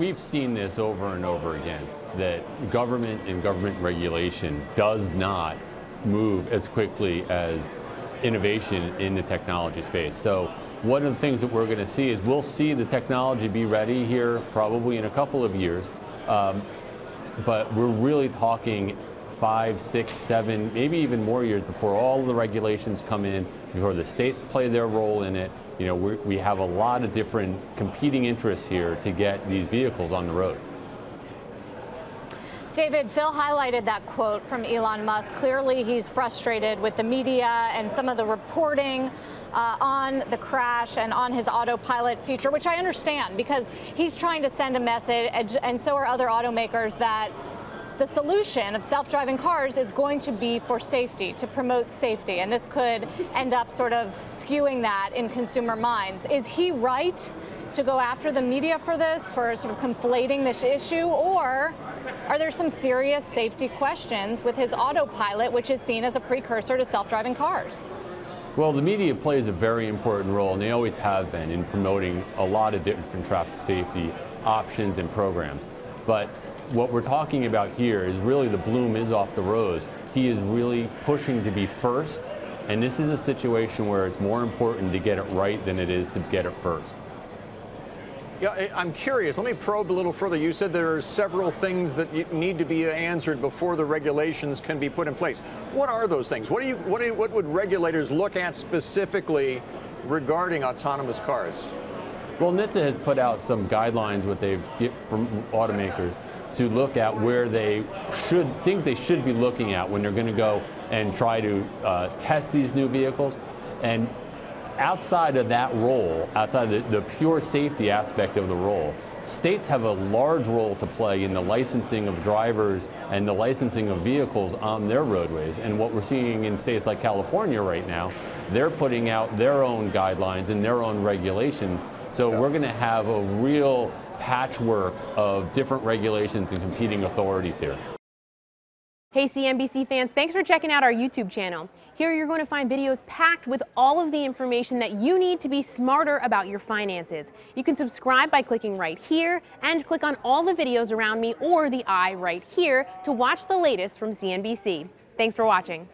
we've seen this over and over again that government and government regulation does not move as quickly as innovation in the technology space. So one of the things that we're going to see is we'll see the technology be ready here probably in a couple of years. Um, but we're really talking five, six, seven, maybe even more years before all the regulations come in, before the states play their role in it. You know, we have a lot of different competing interests here to get these vehicles on the road. David, Phil highlighted that quote from Elon Musk. Clearly, he's frustrated with the media and some of the reporting uh, on the crash and on his autopilot feature, which I understand because he's trying to send a message, and so are other automakers, that the solution of self-driving cars is going to be for safety, to promote safety, and this could end up sort of skewing that in consumer minds. Is he right to go after the media for this, for sort of conflating this issue, or are there some serious safety questions with his autopilot, which is seen as a precursor to self-driving cars? Well, the media plays a very important role, and they always have been, in promoting a lot of different traffic safety options and programs. But what we're talking about here is really the bloom is off the rose. He is really pushing to be first, and this is a situation where it's more important to get it right than it is to get it first. Yeah, I'm curious. Let me probe a little further. You said there are several things that need to be answered before the regulations can be put in place. What are those things? What do you what, do you, what would regulators look at specifically regarding autonomous cars? Well, NHTSA has put out some guidelines what they've from automakers to look at where they should things they should be looking at when they're going to go and try to uh, test these new vehicles. And outside of that role, outside of the, the pure safety aspect of the role, states have a large role to play in the licensing of drivers and the licensing of vehicles on their roadways. And what we're seeing in states like California right now, they're putting out their own guidelines and their own regulations. So we're going to have a real patchwork of different regulations and competing authorities here. Hey CNBC fans, thanks for checking out our YouTube channel. Here you're going to find videos packed with all of the information that you need to be smarter about your finances. You can subscribe by clicking right here and click on all the videos around me or the eye right here to watch the latest from CNBC. Thanks for watching.